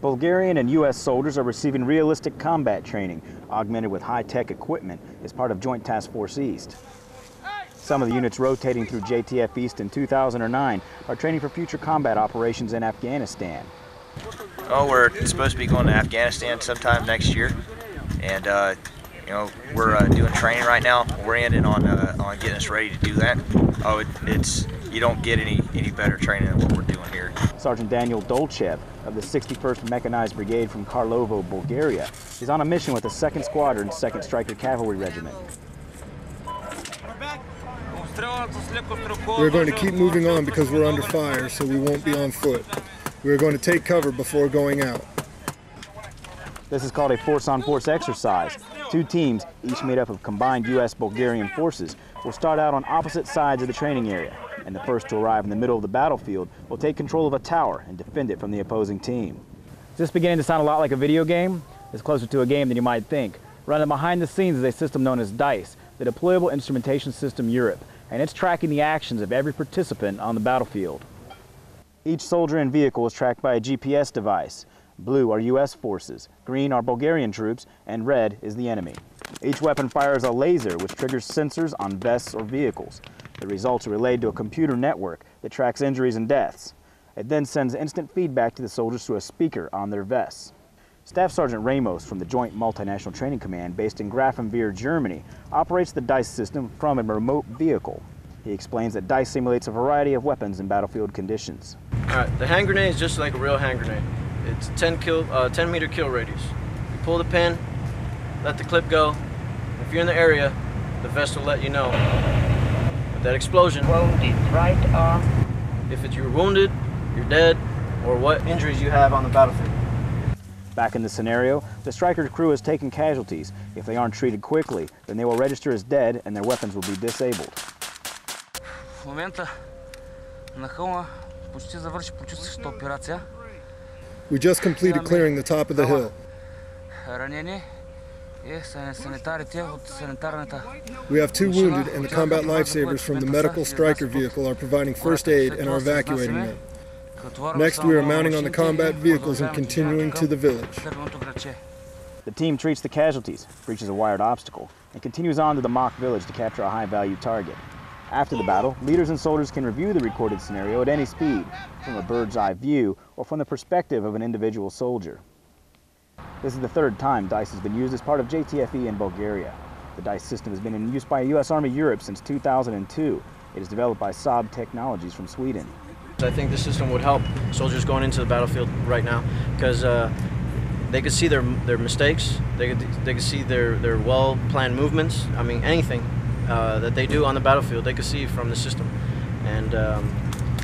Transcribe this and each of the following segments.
Bulgarian and U.S. soldiers are receiving realistic combat training, augmented with high-tech equipment as part of Joint Task Force East. Some of the units rotating through JTF East in 2009 are training for future combat operations in Afghanistan. Oh, we're supposed to be going to Afghanistan sometime next year, and uh, you know we're uh, doing training right now, oriented on uh, on getting us ready to do that. Oh, it, it's you don't get any any better training than what we're doing here. Sergeant Daniel Dolchev of the 61st Mechanized Brigade from Karlovo, Bulgaria, is on a mission with the 2nd Squadron, 2nd Stryker Cavalry Regiment. We're going to keep moving on because we're under fire, so we won't be on foot. We're going to take cover before going out. This is called a force-on-force exercise. Two teams, each made up of combined U.S.-Bulgarian forces, will start out on opposite sides of the training area, and the first to arrive in the middle of the battlefield will take control of a tower and defend it from the opposing team. Is this beginning to sound a lot like a video game? It's closer to a game than you might think. Running behind the scenes is a system known as DISE, the Deployable Instrumentation System Europe, and it's tracking the actions of every participant on the battlefield. Each soldier and vehicle is tracked by a GPS device. Blue are U.S. forces, green are Bulgarian troops, and red is the enemy. Each weapon fires a laser which triggers sensors on vests or vehicles. The results are relayed to a computer network that tracks injuries and deaths. It then sends instant feedback to the soldiers through a speaker on their vests. Staff Sergeant Ramos from the Joint Multinational Training Command based in Grafenwehr, Germany, operates the DISE system from a remote vehicle. He explains that DISE simulates a variety of weapons in battlefield conditions. All right, the hand grenade is just like a real hand grenade. It's 10 kill, uh, 10 meter kill radius. You pull the pin, let the clip go. If you're in the area, the vest will let you know that explosion. Wounded right arm. If it's you're wounded, you're dead, or what injuries you have on the battlefield. Back in the scenario, the Stryker's crew has taken casualties. If they aren't treated quickly, then they will register as dead and their weapons will be disabled. We just completed clearing the top of the hill. We have two wounded, and the combat lifesavers from the medical Stryker vehicle are providing first aid and are evacuating them. Next, we are mounting on the combat vehicles and continuing to the village. The team treats the casualties, breaches a wired obstacle, and continues on to the mock village to capture a high-value target. After the battle, leaders and soldiers can review the recorded scenario at any speed, from a bird's-eye view or from the perspective of an individual soldier. This is the third time DISE has been used as part of JTFE in Bulgaria. The DISE system has been in use by U.S. Army Europe since 2002. It is developed by Saab Technologies from Sweden. I think this system would help soldiers going into the battlefield right now because uh, they could see their their mistakes. They could they could see their their well planned movements. I mean anything uh, that they do on the battlefield, they could see from the system, and um,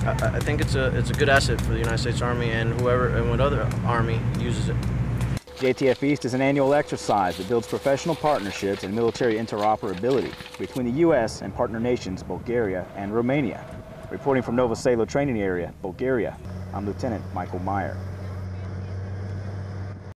I, I think it's a it's a good asset for the United States Army and whoever and what other army uses it. JTF East is an annual exercise that builds professional partnerships and military interoperability between the U.S. and partner nations Bulgaria and Romania. Reporting from Nova Selo Training Area, Bulgaria, I'm Lieutenant Michael Meyer.